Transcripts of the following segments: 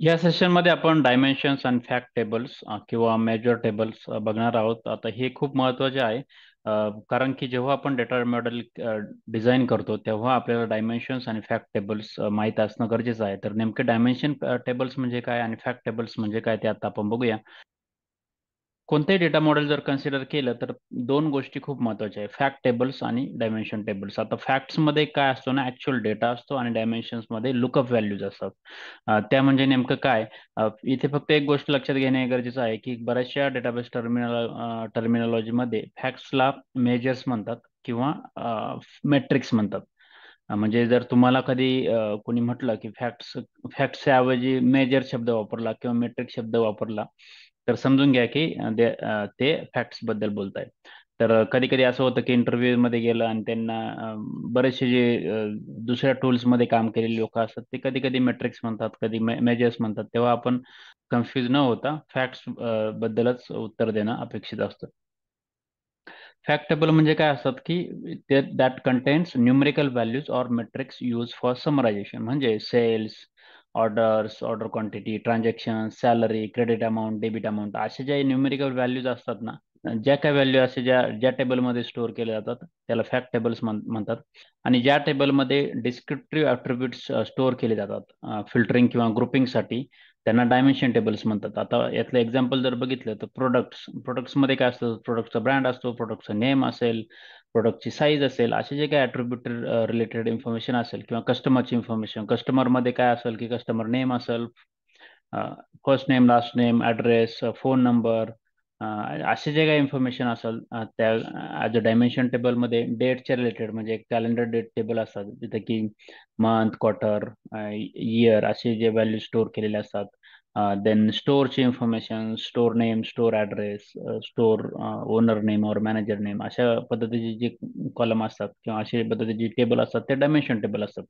या सेशनमध्ये आपण डायमेन्शन्स आणि फॅक्ट टेबल्स किंवा मेजर टेबल्स बघणार आहोत. आता हे खूप महत्त्वाचे आहे. कारण की जेव्हा आपण डेटा मॉडेल डिझाईन करतो तेव्हा आपल्याला डायमेन्शन्स आणि फॅक्ट टेबल्स माहीत असणं गरजेचं आहे. तर नेमके डायमेन्शन टेबल्स म्हणजे काय आणि फॅक्ट टेबल्स म्हणजे काय ते आता आपण बघूया. कोणत्याही डेटा मॉडेल जर कन्सिडर केलं तर दोन गोष्टी खूप महत्त्वाच्या आहे फॅक्ट टेबल्स आणि डायमेन्शन टेबल्स आता फॅक्ट्समध्ये काय असतो ना ऍक्च्युअल डेटा असतो आणि डायमेन्शन्समध्ये लुकअप व्हॅल्यूज असतात. त्या म्हणजे नेमकं काय? इथे फक्त एक गोष्ट लक्षात घेणे गरजेचं आहे की बऱ्याचशा डेटाबेस टर्मिनल टर्मिनॉलॉजीमध्ये फॅक्ट्सला मेजर्स म्हणतात किंवा मेट्रिक्स म्हणतात. म्हणजे जर तुम्हाला कधी कोणी म्हटलं की फॅक्ट्स फॅक्ट्सच्या ऐवजी मेजर शब्द वापरला किंवा मेट्रिक शब्द वापरला तर समजून घ्या की ते फॅक्ट्सबद्दल बोलताय तर कधी कधी असं होतं की इंटरव्ह्यू मध्ये गेलं आणि त्यांना बरेचसे जे दुसऱ्या टूल्समध्ये काम केलेले लोक असतात ते कधी कधी मेट्रिक्स म्हणतात कधी मेजर्स म्हणतात तेव्हा आपण कन्फ्युज न होता फॅक्ट्स बद्दलच उत्तर देणं अपेक्षित असतं. फॅक्टेबल म्हणजे काय असतात की that contains numerical values or metrics use for summarization म्हणजे sales orders order quantity transaction salary credit amount debit amount असे ज्या न्यूमेरिकल व्हॅल्यूज असतात ना ज्या काय व्हॅल्यू असे ज्या ज्या टेबलमध्ये स्टोअर केले जातात त्याला फॅक्ट टेबल्स म्हणतात. आणि ज्या टेबलमध्ये डिस्क्रिप्टिव्ह ॲट्रिब्यूट्स स्टोअर केले जातात फिल्टरिंग किंवा ग्रुपिंगसाठी त्यांना डायमेन्शन टेबल्स म्हणतात. आता यातलं एक्झाम्पल जर बघितलं तर प्रोडक्ट्स प्रोडक्ट्समध्ये काय असतं? प्रोडक्टचा ब्रँड असतो प्रोडक्टचा नेम असेल प्रोडक्टची साईज असेल असे जे काही ॲट्रिब्यूट रिलेटेड इन्फॉर्मेशन असेल किंवा कस्टमरची इन्फॉर्मेशन कस्टमरमध्ये काय असेल की कस्टमर नेम असेल first name last name address phone number असे जे काही इन्फॉर्मेशन असेल त्या ॲज अ डायमेन्शन टेबलमध्ये डेटच्या रिलेटेड म्हणजे एक कॅलेंडर डेट टेबल असतात. जिथे की मंथ क्वार्टर इयर असे जे व्हॅल्यू स्टोअर केलेले असतात. Then स्टोअरचे information store name store address store owner name और मॅनेजर नेम अशा पद्धतीचे जे कॉलम असतात किंवा असे पद्धतीचे टेबल असतात ते डायमेन्शन टेबल असतात.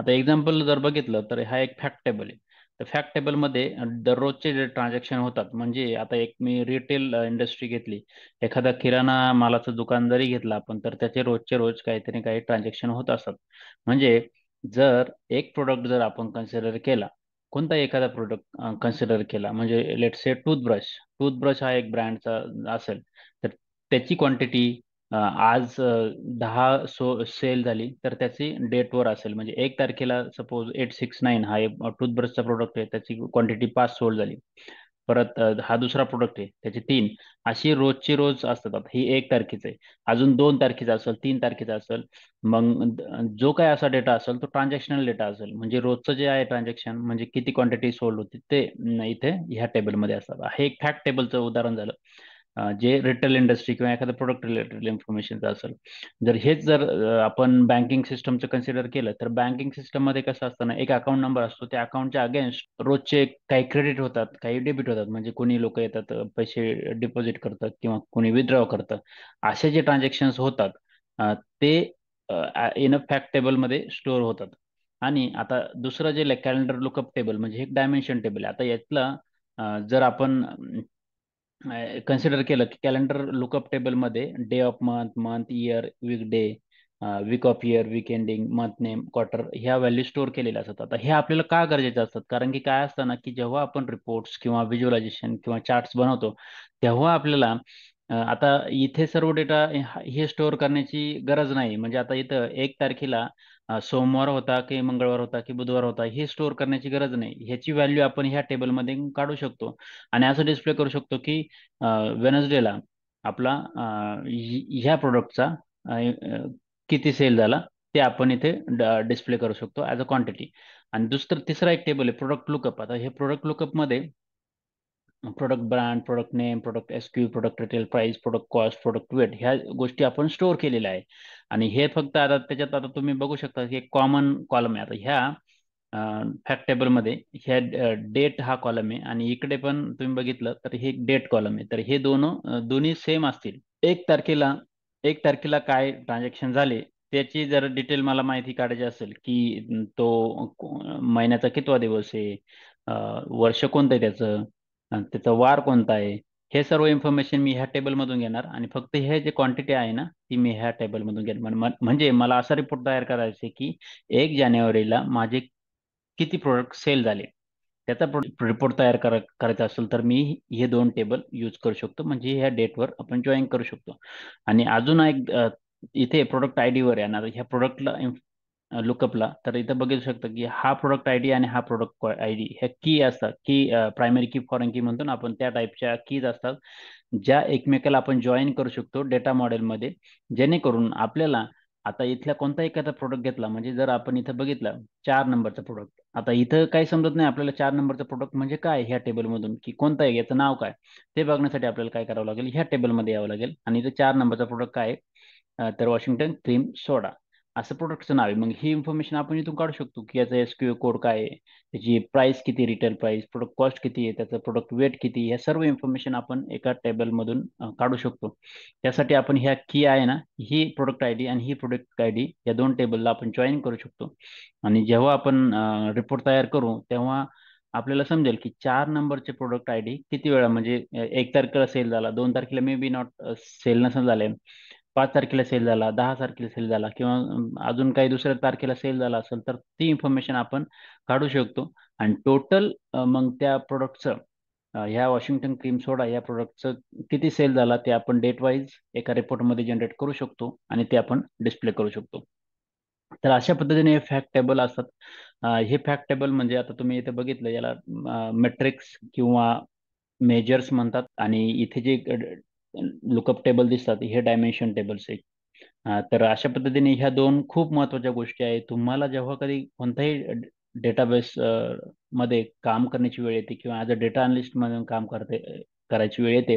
आता एक्झाम्पल जर बघितलं तर हा एक फॅक्ट टेबल आहे. तर फॅक्ट टेबलमध्ये दररोजचे जे ट्रान्झॅक्शन होतात म्हणजे आता एक मी रिटेल इंडस्ट्री घेतली. एखादा किराणा मालाचं दुकान जरी घेतलं आपण तर त्याचे रोजचे रोज काहीतरी काही ट्रान्झॅक्शन होत असतात. म्हणजे जर एक प्रोडक्ट जर आपण कन्सिडर केला कोणता एखादा प्रोडक्ट कन्सिडर केला म्हणजे लेट से टूथब्रश टूथब्रश हा एक ब्रँडचा असेल तर त्याची क्वांटिटी आज दहा सो सेल झाली तर त्याची डेटवर असेल. म्हणजे एक तारखेला सपोज एट सिक्स नाईन हा एक टूथब्रशचा प्रोडक्ट आहे त्याची क्वांटिटी पाच सोल्ड झाली. परत हा दुसरा प्रोडक्ट आहे त्याचे तीन. अशी रोजची रोज असतात. ही एक तारखेचं आहे. अजून दोन तारखेचा असेल तीन तारखेचा असेल. मग जो काय असा डेटा असेल तो ट्रान्झॅक्शनल डेटा असेल. म्हणजे रोजचं जे आहे ट्रान्झॅक्शन म्हणजे किती क्वांटिटी सोल्ड होती ते इथे ह्या टेबलमध्ये असतात. हे एक फॅक्ट टेबलचं उदाहरण झालं. जे रिटेल इंडस्ट्री किंवा एखादं प्रोडक्ट रिलेटेड इन्फॉर्मेशनचं असेल. जर हेच जर आपण बँकिंग सिस्टमचं कन्सिडर केलं तर बँकिंग सिस्टममध्ये कसं असतं ना एक अकाउंट नंबर असतो त्या अकाउंटच्या अगेन्स्ट रोजचे काही क्रेडिट होतात काही डेबिट होतात. म्हणजे कोणी लोक येतात पैसे डिपॉझिट करतात किंवा कोणी विथड्रॉ करतं. असे जे ट्रान्झॅक्शन्स होतात ते इन अ फॅक्ट टेबलमध्ये स्टोअर होतात. आणि आता दुसरं जे कॅलेंडर लुकअप टेबल म्हणजे एक डायमेन्शन टेबल आहे. आता यातलं जर आपण कन्सिडर केलं की कॅलेंडर लुकअप टेबलमध्ये day of month month year week day week of year week ending month name quarter ह्या व्हॅल्यू स्टोअर केलेल्या असतात. आता हे आपल्याला का गरजेचं असतात? कारण की काय असतं ना की जेव्हा आपण रिपोर्ट्स किंवा व्हिज्युअलायझेशन किंवा चार्ट्स बनवतो तेव्हा आपल्याला आता इथे सर्व डेटा हे स्टोअर करण्याची गरज नाही. म्हणजे आता इथं एक तारखेला सोमवार होता की मंगळवार होता की बुधवार होता हे स्टोअर करण्याची गरज नाही. ह्याची व्हॅल्यू आपण ह्या टेबलमध्ये काढू शकतो. आणि असं डिस्प्ले करू शकतो की वेनसडेला आपला ह्या प्रोडक्टचा किती सेल झाला ते आपण इथे डिस्प्ले करू शकतो ॲज अ क्वांटिटी आणि दुसरं तिसरा एक टेबल आहे प्रोडक्ट लुकअप आता हे product लुकअपमध्ये product brand product name product SKU product retail price product cost product weight ह्या गोष्टी आपण स्टोअर केलेल्या आहे आणि हे फक्त आता त्याच्यात आता तुम्ही बघू शकता की एक कॉमन कॉलम आहे. आता ह्या फॅक्ट टेबलमध्ये ह्या डेट हा कॉलम आहे. आणि इकडे पण तुम्ही बघितलं तर हे डेट कॉलम आहे. तर हे दोन दोन्ही सेम असतील. एक तारखेला एक तारखेला काय ट्रान्झॅक्शन झाले त्याची जर डिटेल मला माहिती काढायची असेल की तो महिन्याचा कितवा दिवस आहे? वर्ष कोणतं आहे त्याचं? त्याचा वार कोणता आहे? हे सर्व इन्फॉर्मेशन मी ह्या टेबलमधून घेणार आणि फक्त हे जे क्वांटिटी आहे ना ती मी ह्या टेबलमधून घेणार. म्हणजे मला असा रिपोर्ट तयार करायचा की एक जानेवारीला माझे किती प्रोडक्ट सेल झाले? त्याचा रिपोर्ट तयार करा करायचा असेल तर मी हे दोन टेबल यूज करू शकतो. म्हणजे ह्या डेटवर आपण जॉईन करू शकतो. आणि अजून एक इथे प्रोडक्ट आय डीवर येणार. ह्या प्रोडक्टला लुकअपला तर इथं बघू शकतं की हा प्रोडक्ट आय डी आणि हा प्रोडक्ट आय डी ह्या की असतात. की प्रायमरी की फॉरेन की म्हणतो ना आपण त्या टाईपच्या कीज असतात ज्या एकमेकाला आपण जॉईन करू शकतो डेटा मॉडेलमध्ये जेणेकरून आपल्याला आता इथल्या कोणता एखादा प्रोडक्ट घेतला म्हणजे जर आपण इथं बघितलं चार नंबरचा प्रोडक्ट आता इथं काही समजत नाही आपल्याला चार नंबरचा प्रोडक्ट म्हणजे काय ह्या टेबलमधून की कोणता आहे याचं नाव काय ते बघण्यासाठी आपल्याला काय करावं लागेल? ह्या टेबलमध्ये यावं लागेल. आणि इथं चार नंबरचा प्रोडक्ट काय तर वॉशिंग्टन क्रीम सोडा. असं प्रोडक्टचं नाव आहे मग ही इन्फॉर्मेशन आपण इथून काढू शकतो की याचा एस क्यू कोड काय आहे त्याची प्राइस किती रिटेल प्राइस प्रोडक्ट कॉस्ट किती आहे त्याचं प्रोडक्ट वेट किती ह्या सर्व इन्फॉर्मेशन आपण एका टेबलमधून काढू शकतो. त्यासाठी आपण ह्या की आहे ना ही प्रोडक्ट आय डी आणि ही प्रोडक्ट आय डी या दोन टेबलला आपण जॉईन करू शकतो. आणि जेव्हा आपण रिपोर्ट तयार करू तेव्हा आपल्याला समजेल की चार नंबरचे प्रोडक्ट आय डी किती वेळा म्हणजे एक तारखेला सेल झाला दोन तारखेला मे बी नॉट सेल नसेल झाले पाच तारखेला सेल झाला दहा तारखेला सेल झाला किंवा अजून काही दुसऱ्या तारखेला सेल झाला असेल तर ती इन्फॉर्मेशन आपण काढू शकतो. आणि टोटल मग त्या प्रोडक्टचं ह्या वॉशिंग्टन क्रीम सोडा या प्रोडक्टचं किती सेल झाला ते आपण डेट वाईज एका रिपोर्टमध्ये जनरेट करू शकतो आणि ते आपण डिस्प्ले करू शकतो. तर अशा पद्धतीने हे फॅक्ट टेबल असतात. हे फॅक्ट टेबल म्हणजे आता तुम्ही इथे बघितलं याला मेट्रिक्स किंवा मेजर्स म्हणतात. आणि इथे जे लुकअप टेबल दिसतात हे डायमेन्शन टेबल्स आहेत. तर अशा पद्धतीने ह्या दोन खूप महत्त्वाच्या गोष्टी आहेत. तुम्हाला जेव्हा कधी कोणताही डेटाबेस मध्ये काम करण्याची वेळ येते किंवा ॲज अ डेटा अनालिस्ट म्हणून काम करते करायची वेळ येते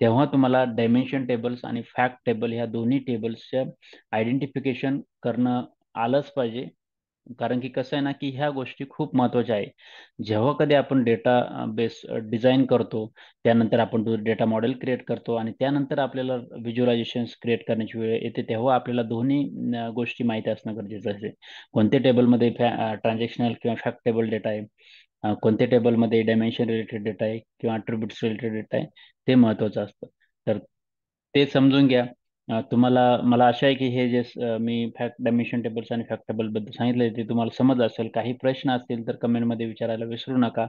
तेव्हा तुम्हाला डायमेन्शन टेबल्स आणि फॅक्ट टेबल ह्या दोन्ही टेबल्सच्या आयडेंटिफिकेशन करणं आलंच पाहिजे. कारण की कसं आहे ना की ह्या गोष्टी खूप महत्त्वाच्या आहे. जेव्हा कधी आपण डेटा बेस डिझाईन करतो त्यानंतर आपण तो डेटा मॉडेल क्रिएट करतो आणि त्यानंतर आपल्याला व्हिज्युअलायझेशन क्रिएट करण्याची वेळ येते तेव्हा आपल्याला दोन्ही गोष्टी माहिती असणं गरजेचं आहे. कोणत्या टेबलमध्ये ट्रान्झॅक्शनल किंवा फॅक्ट टेबल डेटा आहे कोणत्या टेबलमध्ये डायमेन्शन रिलेटेड डेटा आहे किंवा अट्रिब्युट्स रिलेटेड डेटा आहे ते महत्वाचं असतं. तर ते समजून घ्या. तुम्हाला मला आशा आहे की हे जे मी फॅक्ट डायमेन्शन टेबल्स आणि फॅक्ट टेबलबद्दल सांगितले ते तुम्हाला समज असेल. काही प्रश्न असतील तर कमेंटमध्ये विचारायला विसरू नका.